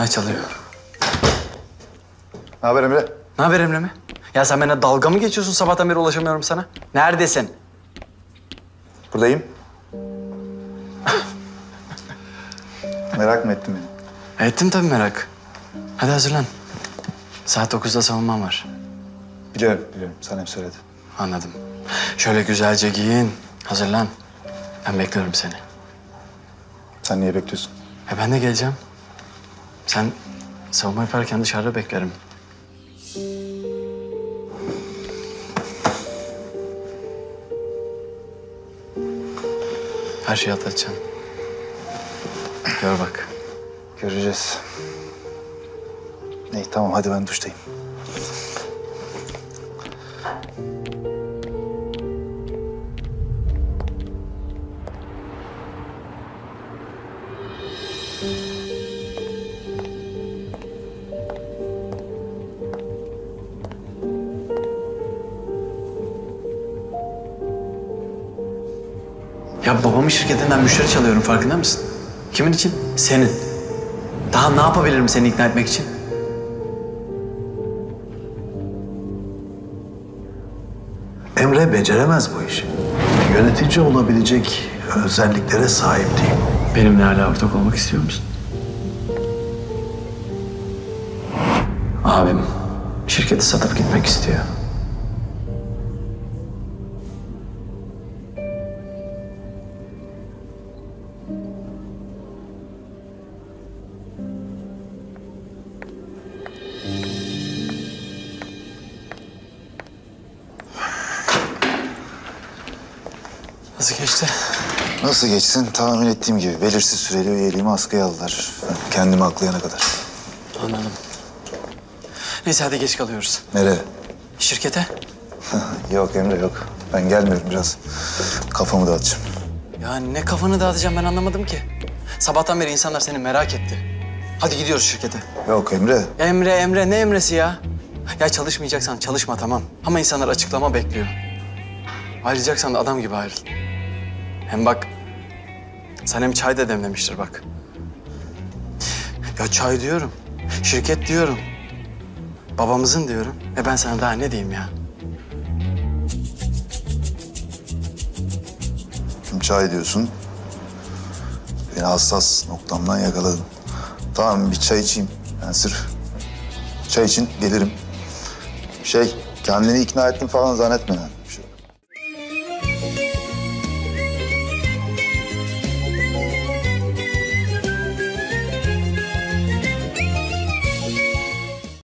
Ha çalıyor. Ne haber Emre? Ne haber Emre mi? Ya sen benimle dalga mı geçiyorsun? Sabahtan beri ulaşamıyorum sana. Neredesin? Buradayım. Merak mı ettin beni? Ettim tabii merak. Hadi hazırlan. Saat 9'da savunmam var. Biliyorum, biliyorum. Sen hep söyledin. Anladım. Şöyle güzelce giyin. Hazırlan. Ben bekliyorum seni. Sen niye bekliyorsun? E ben de geleceğim. Sen savunma yaparken dışarıda beklerim. Her şeyi atlatacaksın. Gör bak. Göreceğiz. İyi tamam hadi ben duştayım. Ya babamın şirketinden müşteri çalıyorum farkında mısın? Kimin için? Senin. Daha ne yapabilirim seni ikna etmek için? Emre beceremez bu işi. Yönetici olabilecek özelliklere sahip değil. Benimle hala ortak olmak istiyor musun? Abim şirketi satıp gitmek istiyor. Nasıl geçti? Nasıl geçsin? Tahmin ettiğim gibi belirsiz süreli üyeliğimi askıya aldılar. Ben kendimi aklayana kadar. Anladım. Neyse hadi geç kalıyoruz. Nereye? Şirkete? yok Emre yok. Ben gelmiyorum biraz. Kafamı dağıtacağım. Ya ne kafanı dağıtacağım ben anlamadım ki. Sabahtan beri insanlar seni merak etti. Hadi gidiyoruz şirkete. Yok Emre. Emre, Emre ne Emre'si ya? Ya çalışmayacaksan çalışma tamam. Ama insanlar açıklama bekliyor. Ayrılacaksan da adam gibi ayrıl. Hem bak, sen hem çay da demlemiştir bak. Ya çay diyorum, şirket diyorum. Babamızın diyorum. E ben sana daha ne diyeyim ya? Çay diyorsun. Beni hassas noktamdan yakaladın. Tamam bir çay içeyim. Ben sırf çay için gelirim. Şey kendini ikna ettim falan zannetme.